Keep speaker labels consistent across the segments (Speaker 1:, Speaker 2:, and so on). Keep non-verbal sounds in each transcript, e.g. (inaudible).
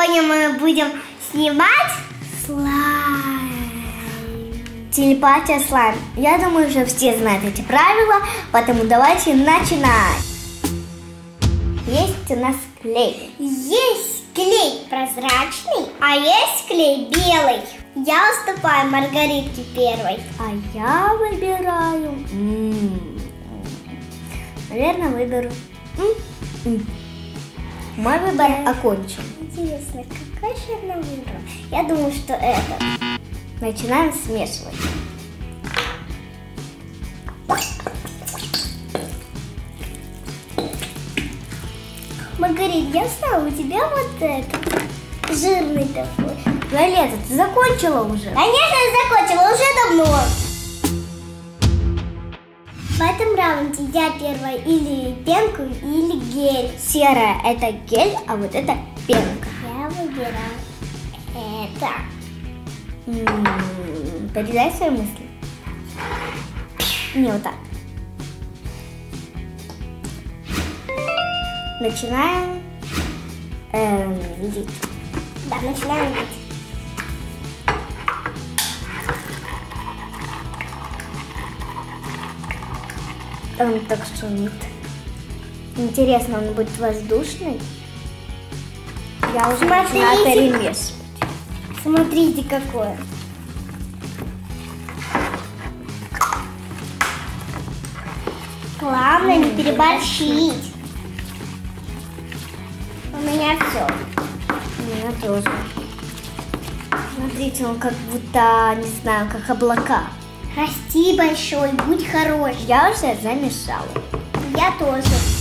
Speaker 1: Сегодня мы будем снимать слайм. Телепатия слайм. Я думаю, уже все знают эти правила, поэтому давайте начинать. Есть у нас клей. Есть клей прозрачный, а есть клей белый. Я уступаю Маргаритке первой. А я выбираю... М-м-м. Наверное, выберу... Мой выбор окончен. Интересно, какой же она выбрала? Я думаю, что это. Начинаем смешивать. Маргарит, я знаю, у тебя вот это жирный такой. Виолетта, ты закончила уже? Конечно, я закончила, уже давно. В этом раунде я первая или пенку, или гель. Серая это гель, а вот это пенка. Я выбираю это. М-м-м, Передай свои мысли. Не вот так. Начинаем эм, лить. Да, начинаем лить. Он так шумит. Интересно, он будет воздушный? Я уже начинаю перемешивать. Смотрите, какое. Главное не переборщить. У меня все. У меня тоже. Смотрите, он как будто, не знаю, как облака. Расти большой, будь хорош. Я уже замешала. Я тоже.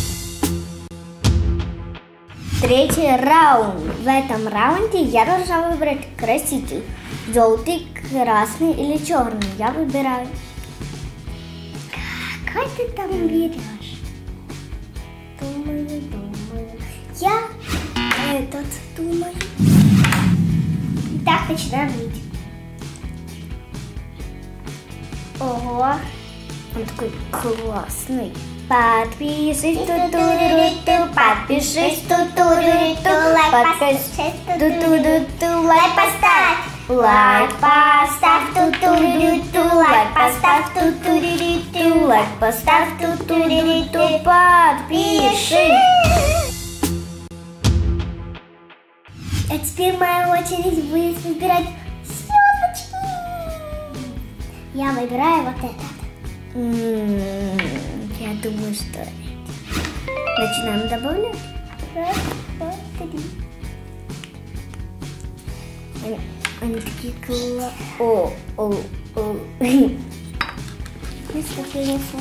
Speaker 1: Третий раунд. В этом раунде я должна выбрать краситель. Желтый, красный или черный. Я выбираю. Какой ты там берешь? Думаю, думаю. Я этот думаю. Итак, начинаем видеть. Ого, он такой классный. Подпишись, ту-ту-ру-ту, подпишись, ту-ту-ру-ту, подпишись, ту-ту-ру-ту, лайк поставь. Лайк поставь, ту-ту-ру-ту, лайк поставь, ту-ту-ру-ту, лайк поставь, ту-ту-ру-ту, подпишись. А теперь моя очередь будет выбирать звездочки. Я выбираю вот этот. Я думаю, что начинаем добавлять. Раз, два, три. Они, они такие кла... О, о, о. (laughs) Если принесу.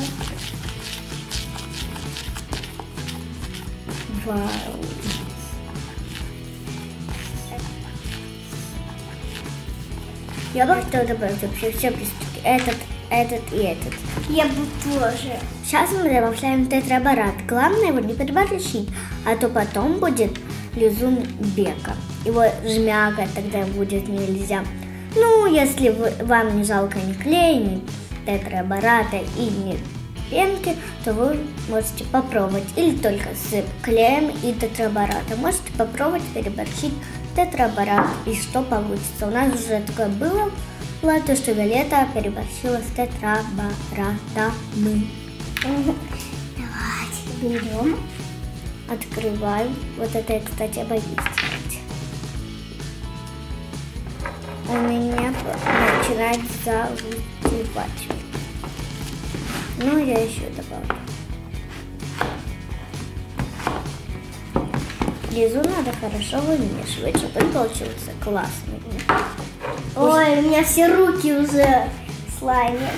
Speaker 1: Вау. Я бы хотела добавить вообще все приступки. Этот, этот и этот. Я бы тоже. Сейчас мы добавляем тетраборат. Главное его не переборщить, а то потом будет лизун бека. Его жмякать тогда будет нельзя. Ну, если вы, вам не жалко ни клея, ни тетрабората и ни пенки, то вы можете попробовать. Или только с клеем и тетраборатом. Можете попробовать переборщить тетраборат. И что получится? У нас уже такое было. То, что Виолетта переборщила с тетраборатами. (laughs) Давайте берем, открываем. Вот это я, кстати, боюсь делать. У меня начинает загустевать. Ну, я еще добавлю. Лизу надо хорошо вымешивать, чтобы получился классный. Ой, у меня все руки уже в слайме.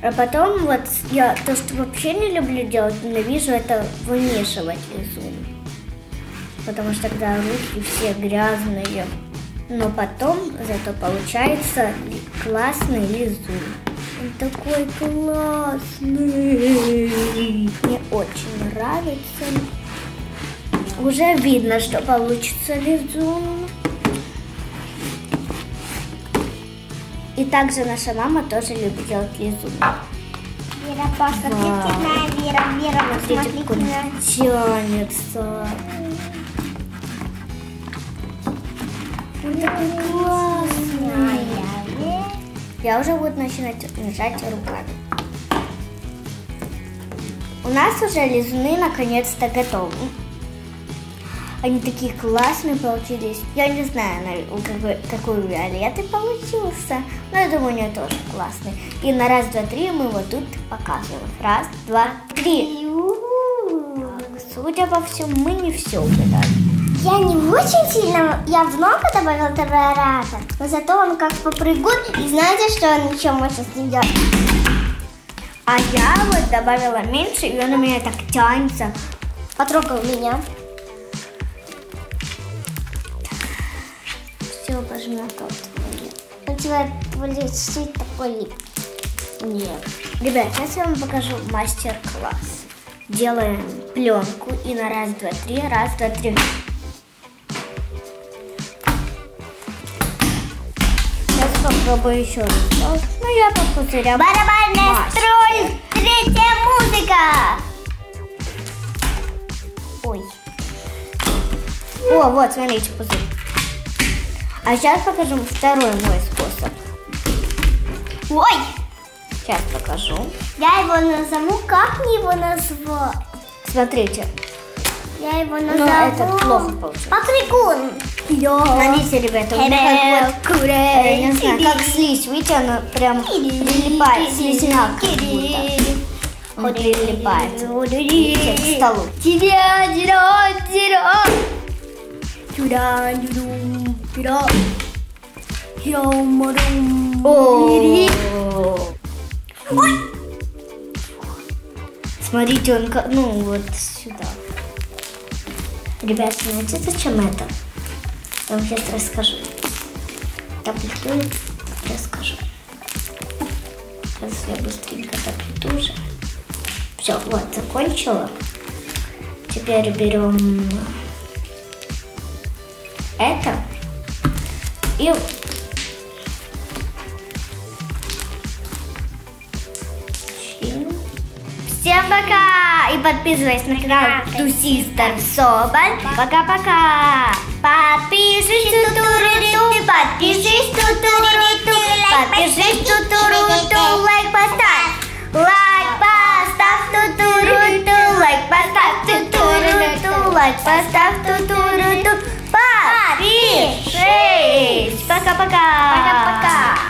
Speaker 1: А потом вот я то, что вообще не люблю делать, ненавижу, это вымешивать лизун. Потому что тогда руки все грязные. Но потом зато получается классный лизун. Он такой классный. Мне очень нравится. Уже видно, что получится лизун. И также наша мама тоже любит делать лизун.
Speaker 2: Вера, посмотрите на Вера, Вера,
Speaker 1: Смотрите,
Speaker 2: посмотрите на...
Speaker 1: тянется. Он такой классный. Я уже буду начинать нажать руками. У нас уже лизуны наконец-то готовы. Они такие классные получились. Я не знаю, какой, какой у Виолетты получился, но я думаю, у нее тоже классный. И на раз, два, три мы вот тут показываем. Раз, два, три. Судя по всему, мы не все угадали.
Speaker 2: Я не очень сильно, я много добавила два раза, но зато он как попрыгун, и знаете, что он еще можно с ним делать?
Speaker 1: А я вот добавила меньше, и он у меня так тянется.
Speaker 2: Потрогал меня.
Speaker 1: Все, пожмет тут.
Speaker 2: У тебя почти такой лип.
Speaker 1: Нет. Ребят, сейчас я вам покажу мастер-класс. Делаем пленку и на раз, два, три, раз, два, три. Сейчас попробую еще раз. Ну, я по пузырям.
Speaker 2: Барабанная
Speaker 1: Мастер.
Speaker 2: строй, третья музыка.
Speaker 1: Ой. О, вот, смотрите, пузырь. А сейчас покажу второй мой способ.
Speaker 2: Ой,
Speaker 1: Сейчас покажу.
Speaker 2: я его назову, как мне его назвать?
Speaker 1: Смотрите.
Speaker 2: Я его
Speaker 1: Ну,
Speaker 2: назову...
Speaker 1: это плохо получилось.
Speaker 2: Попрыгун.
Speaker 1: Смотрите, ребята, у меня как вот, я не знаю, как слизь, видите, она прям прилипает, слизняк как будто. Он прилипает. Видите, к столу. О. Ой. Смотрите, он ну вот сюда. Ребят, знаете, зачем это? Я вам сейчас расскажу. Таблетую, расскажу. Сейчас я быстренько таблету уже. Все, вот, закончила. Теперь берем это и... Всем пока! И подписывайся на канал Two Sisters Соболь. Пока-пока! Подписывайся, тутуру, подпишись, тутуру, подпишись, тутуру, лайк поставь! Лайк поставь, тутуру, лайк поставь, тутуру, лайк поставь! パカー。パ
Speaker 2: パ